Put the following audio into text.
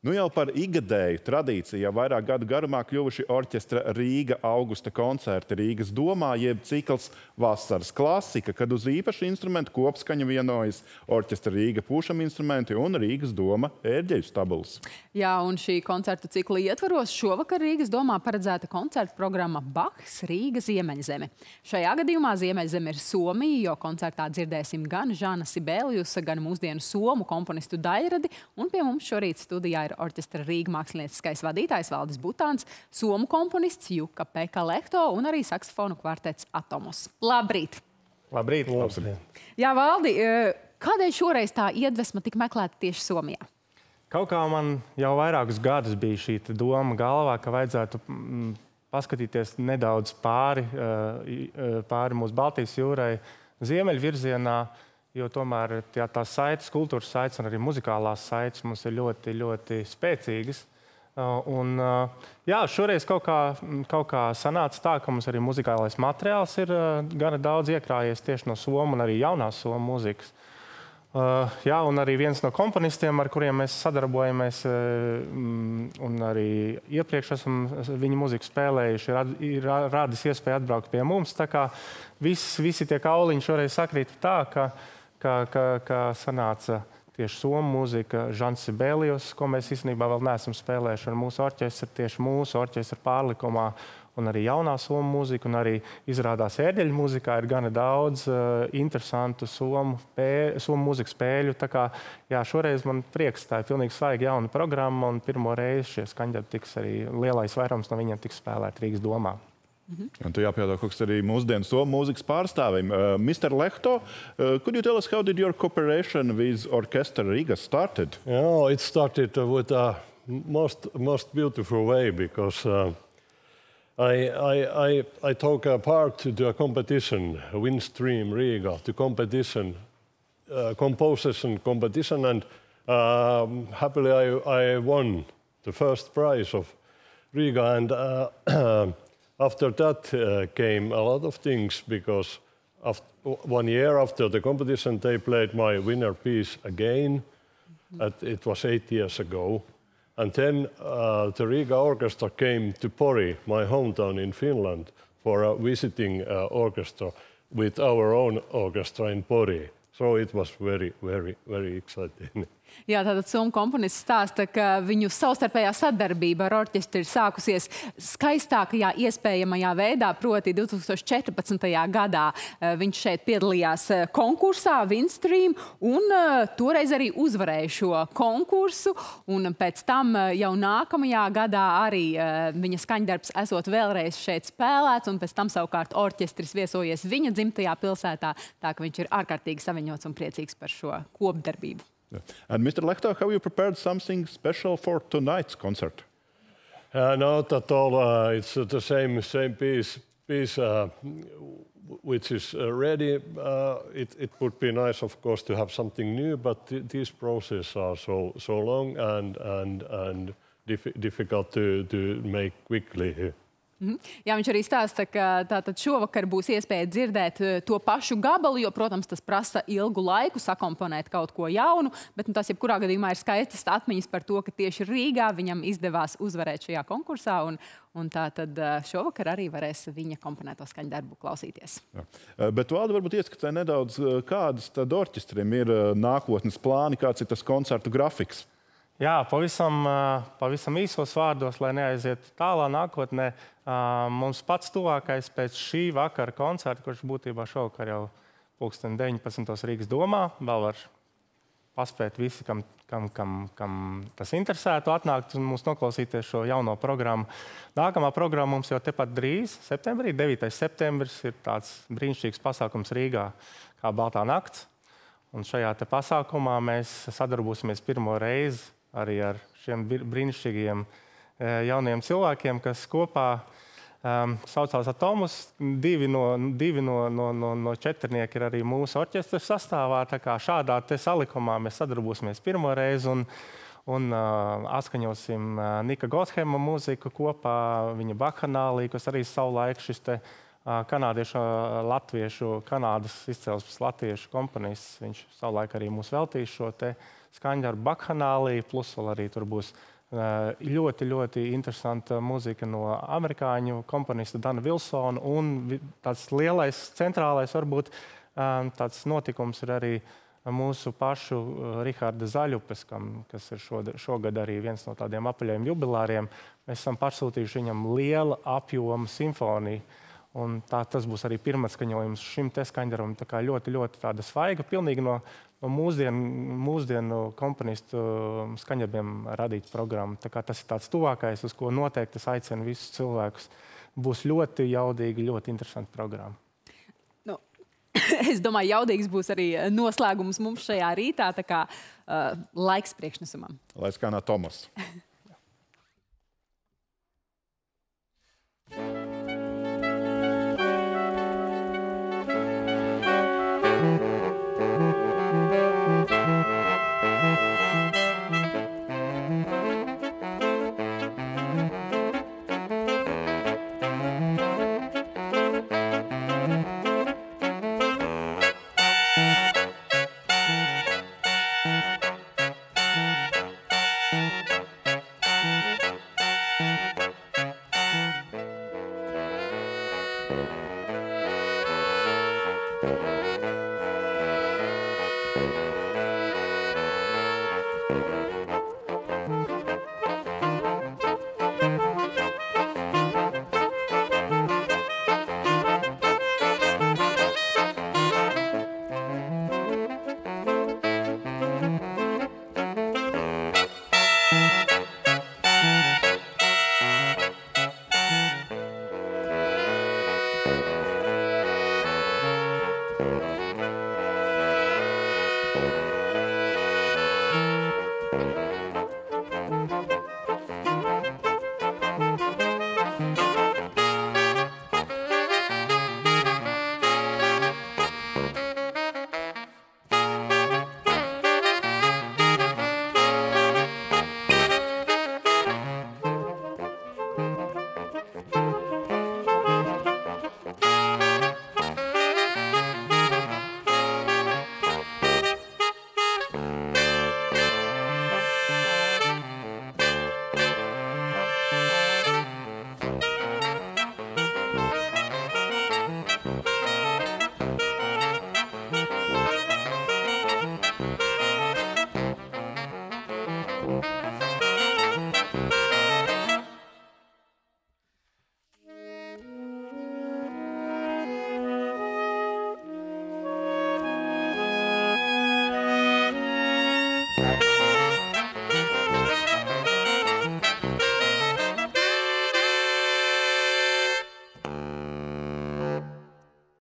Nu jau par igadēju tradīciju jau vairāk gadu garumā kļuvuši orķestra Rīga augusta koncerti Rīgas domā, jeb cikls vasaras klasika, kad uz īpašu instrumentu kopskaņu vienojas orķestra Rīga pūšam instrumenti un Rīgas doma ērģeju stabuls. Jā, un šī koncertu cikla ietvaros šovakar Rīgas domā paredzēta koncertu programma Bachs Rīga Ziemeļzeme. Šajā gadījumā Ziemeļzeme ir Somija, jo koncertā dzirdēsim gan Žana Sibēliusa, gan mūsdienu somu komponistu Dairadi, un pie mums šorīt studijā ir ir orķestra Rīga mākslinieckais vadītājs Valdis Butāns, somu komponists Juka Peka Lehto un arī saksofonu kvartets Atomos. Labrīt! Labrīt! Labrīt. Jā, Valdi, e, kādēļ šoreiz tā iedvesma tik meklēta tieši Somijā? Kaut kā man jau vairākus gadus bija šī doma galvā, ka vajadzētu mm, paskatīties nedaudz pāri, e, e, pāri mūsu Baltijas jūrai, ziemeļu virzienā, Jo tomēr jā, tās saites, kultūras saites un arī muzikālās saites mums ir ļoti, ļoti spēcīgas. Uh, un, uh, jā, šoreiz kaut kā, kaut kā sanāca tā, ka mums arī muzikālais materiāls ir uh, gana daudz iekrājies tieši no Somu un arī jaunās Somu mūzikas. Uh, jā, un arī viens no komponistiem, ar kuriem mēs sadarbojamies, uh, un arī iepriekš esam viņa muziku spēlējuši, ir, radis iespēju atbraukt pie mums. Tā kā vis, visi tie kauliņi šoreiz sakrīt tā, ka uh, ka, ka, ka sanāca tieši somu mūzika, Žants Sibēlijos, ko mēs īstenībā vēl neesam spēlējuši ar mūsu orķestru, tieši mūsu orķestra pārlikumā, un arī jaunā somu mūzika, un arī izrādās ērģeļu mūzikā ir gana daudz uh, interesantu somu, pē, somu mūzikas spēļu. Tā kā, jā, šoreiz man prieks, tā ir pilnīgi svaiga jauna programma, un pirmo reizi šie skaņdarbi tiks arī lielais vairums no viņiem tiks spēlēt Rīgas domā. Mm -hmm. Un tu kas arī mūsdienu mūzikas pārstāvim. Uh, Mr. Lehto, uh, could you tell us how did your cooperation with Orchestra Riga started? Yeah, it started with a most, most beautiful way because uh, I, I, I, I took a part to a competition, Windstream Riga, to competition, uh, composition competition, and um, happily I, I won the first prize of Riga. And uh, after that uh, came a lot of things because one year after the competition, they played my winner piece again. Mm -hmm. it was eight years ago. And then uh, the Riga Orchestra came to Pori, my hometown in Finland, for a visiting uh, orchestra with our own orchestra in Pori. So it was very, very, very exciting. Jā, tātad Somu komponists stāsta, ka viņu savstarpējā sadarbība ar orķestri ir sākusies skaistākajā iespējamajā veidā, proti 2014. gadā eh, viņš šeit piedalījās eh, konkursā Windstream un eh, toreiz arī uzvarēja šo konkursu un pēc tam jau nākamajā gadā arī viņa skaņdarbs esot vēlreiz šeit spēlēts un pēc tam savukārt orķestris viesojies viņa dzimtajā pilsētā, tā ka viņš ir ārkārtīgi saviņots un priecīgs par šo kopdarbību. Yeah. And Mr. Lecter, have you prepared something special for tonight's concert? Uh, not at all. Uh, it's uh, the same same piece piece uh, which is uh, ready. Uh, it, it would be nice, of course, to have something new, but th these processes are so so long and and and dif difficult to to make quickly. -hmm. Jā, viņš arī stāsta, ka tātad šovakar būs iespēja dzirdēt eh, to pašu gabalu, jo, protams, tas prasa ilgu laiku sakomponēt kaut ko jaunu, bet nu, tas jebkurā gadījumā ir skaistas atmiņas par to, ka tieši Rīgā viņam izdevās uzvarēt šajā konkursā, un, un tā tad eh, šovakar arī varēs viņa komponēto skaņu darbu klausīties. Jā. Eh, bet Valdi varbūt ieskatē nedaudz, kādas tad orķestriem ir nākotnes plāni, kāds ir tas koncertu grafiks? Jā, pavisam, pavisam īsos vārdos, lai neaizietu tālā nākotnē. Mums pats tuvākais pēc šī vakara koncerta, kurš būtībā šovakar jau pulksten 19. Rīgas domā, vēl var paspēt visi, kam, kam, kam, kam tas interesētu, atnākt un mums noklausīties šo jauno programmu. Nākamā programma mums jau tepat drīz, septembrī, 9. septembris, ir tāds brīnišķīgs pasākums Rīgā kā Baltā nakts. Un šajā pasākumā mēs sadarbosimies pirmo reizi arī ar šiem brīnišķīgiem e, jauniem cilvēkiem, kas kopā um, saucās Atomus. Divi no, divi no, no, no, no četrnieki ir arī mūsu orķestra sastāvā. Šādā salikumā mēs sadarbosimies pirmo reizi un, un uh, atskaņosim uh, Nika Gothema mūziku kopā, viņa bakanālī, kas arī savulaik šis te uh, kanādiešu, uh, latviešu, Kanādas izcelsmes latviešu komponists. Viņš savulaik arī mūs veltīs šo te skaņdarbu bakhanālī, plus vēl arī tur būs uh, ļoti, ļoti interesanta mūzika no amerikāņu komponista Dana Vilsona. Un tāds lielais, centrālais varbūt um, tāds notikums ir arī mūsu pašu uh, Riharda Zaļupes, kas ir šogad arī viens no tādiem apaļiem jubilāriem. Mēs esam pārsūtījuši viņam liela apjoma simfoniju. Un tā, tas būs arī pirmais skaņojums šim te skaņdaram. Tā kā ļoti, ļoti tāda svaiga, pilnīgi no mūsdienu, mūsdienu komponistu um, skaņdarbiem. Tā kā tas ir tāds tuvākais, uz ko noteikti es aicinu visus cilvēkus. Būs ļoti jaudīga, ļoti interesanta programma. Nu, es domāju, jaudīgs būs arī noslēgums mums šajā rītā. Tā kā uh, laiks priekšnesumam. Lai skanā Tomas. Bye.